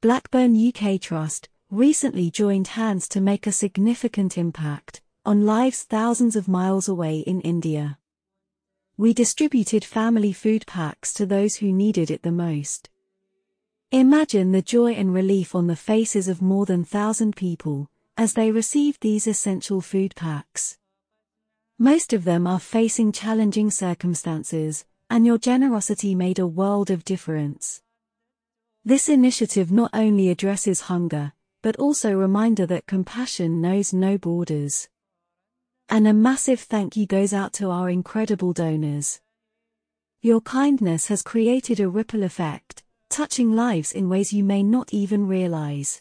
Blackburn UK Trust recently joined hands to make a significant impact on lives thousands of miles away in India. We distributed family food packs to those who needed it the most. Imagine the joy and relief on the faces of more than thousand people as they received these essential food packs. Most of them are facing challenging circumstances, and your generosity made a world of difference. This initiative not only addresses hunger, but also a reminder that compassion knows no borders. And a massive thank you goes out to our incredible donors. Your kindness has created a ripple effect, touching lives in ways you may not even realize.